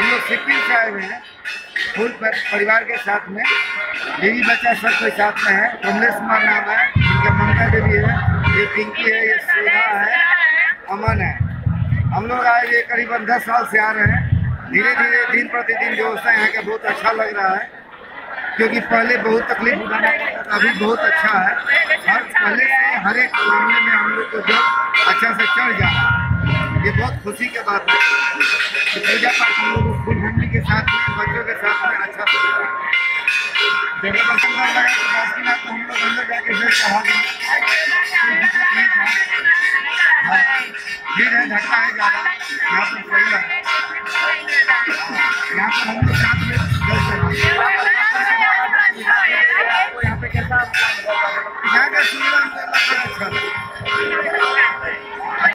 हम लोग सिक्किम से आए हुए हैं। फुल परिवार के साथ में। बीवी बच्चा सब कोई साथ में है। कमलेश कुमार नाम है। इनका ममता देवी है। ये पिंकी है, ये सुधा है, अमन है। हम लोग आए ये करीबन दस साल से आ रहे हैं। धीरे धीरे, दिन प्रतिदिन व्यवस्था यहाँ का बहुत अच्छा लग रहा है। क्योंकि पहले बहुत तकलीफ़ उठाना पड़ता था, अभी बहुत अच्छा है। हर पहले से हर एक मामले में हम लोग को जब अच्छा से चढ़ जा है ये बहुत खुशी के बात है। कि पूजा पाठ हम लोग फुल फैमिली के साथ में बच्चों के साथ में अच्छा से दर्शन कर लगा तो ना तो हम लोग अंदर जाके फिर चढ़ा दें दिक्कत नहीं था हाँ, भीड़ है धक्का है ज़्यादा। यहाँ पर सही है। यहाँ पर हम लोग साथ